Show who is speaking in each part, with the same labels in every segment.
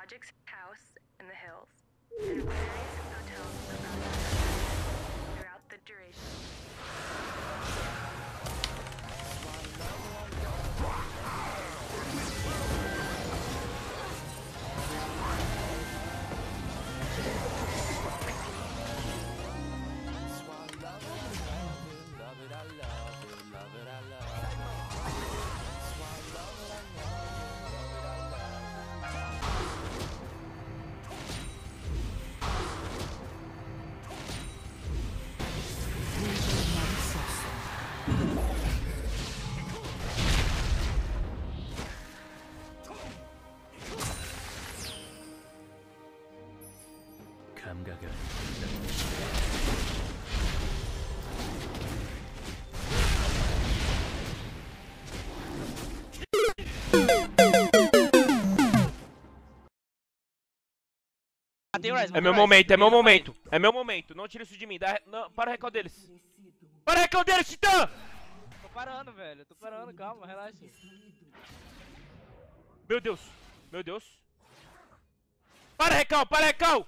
Speaker 1: Logic's house in the hills, various hotels throughout the duration.
Speaker 2: 감각을
Speaker 3: É meu momento, é meu momento. É meu momento. Não tira isso de mim. Dá, não, para o recall deles. Para o recall deles, Titã!
Speaker 4: Tô parando, velho. Tô parando, calma, relaxa.
Speaker 3: Meu Deus. Meu Deus. Para, recall, para, recall!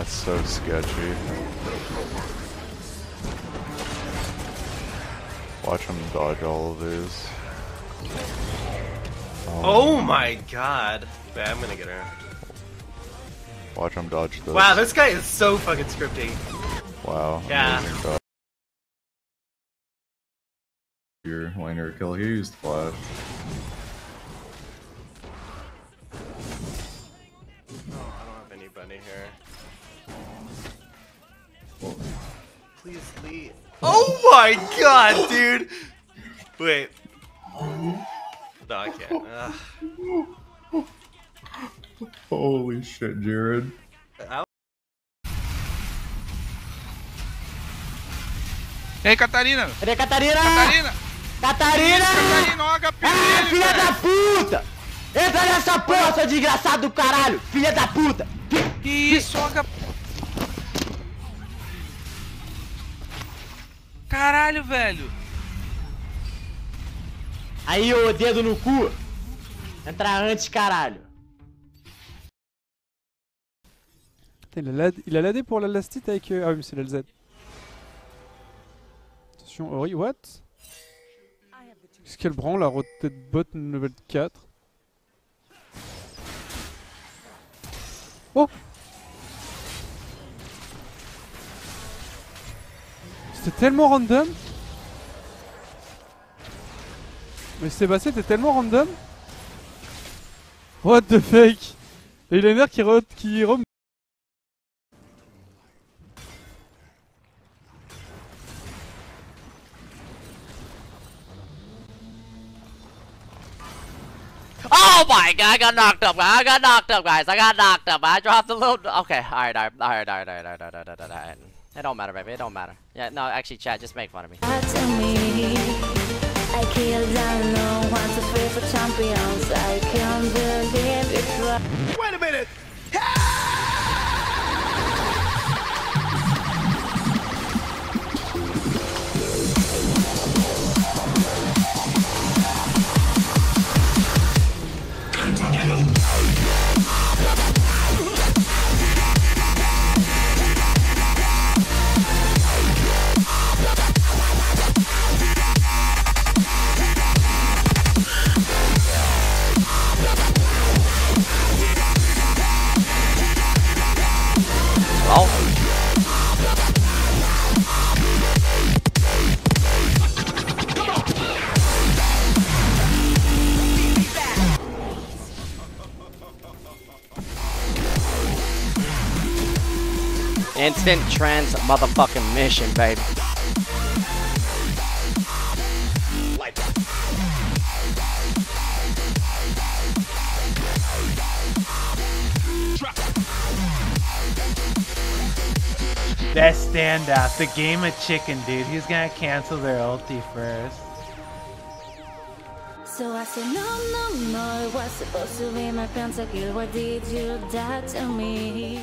Speaker 5: That's so sketchy. Watch him dodge all of these.
Speaker 6: Um, oh my god. Wait, I'm gonna get her.
Speaker 5: Watch him dodge this.
Speaker 6: Wow, this guy is so fucking scripty.
Speaker 5: Wow.
Speaker 6: Yeah.
Speaker 5: Your laner kill, he used flash.
Speaker 6: Oh, I don't have anybody here. Please leave. Oh my god, dude! Wait. No, I can't. Ugh.
Speaker 5: Holy shit, Jared.
Speaker 6: I-
Speaker 7: E aí, Catarina?
Speaker 8: Cadê a Catarina?
Speaker 7: Catarina!
Speaker 8: Catarina!
Speaker 7: Catarina, olha HP
Speaker 8: Ah,
Speaker 7: dele,
Speaker 8: filha da puta! Entra nessa porra, seu desgraçado do caralho! Filha da puta!
Speaker 7: Que isso, HP. Caralho, velho.
Speaker 8: Aí, ô dedo no cu! Entra antes, caralho!
Speaker 9: Putain, il a l'AD il a l'AD pour la lastite avec... euh, Ah oui, mais c'est la LZ. Attention, Ori, what? Qu'est-ce qu'elle branle la rotate bot level 4 Oh C'était tellement random Mais Sébastien, t'es tellement random What the fake Et Laner qui re... qui.
Speaker 4: Oh my god, I got knocked up, guys. I got knocked up, guys. I got knocked up. I dropped a little. Okay, alright, alright, alright, alright, alright, alright, alright, alright, alright. It don't matter, baby. It don't matter. Yeah, no, actually, chat, just make fun of me.
Speaker 1: I killed down no one to free for champions. I can't believe it's.
Speaker 6: Wait a minute!
Speaker 4: Instant trans motherfucking mission, baby.
Speaker 2: That standout, the game of chicken, dude. He's gonna cancel their ulti first.
Speaker 1: So I said, no, no, no, it was supposed to be my pentakill. Why did you do that to me?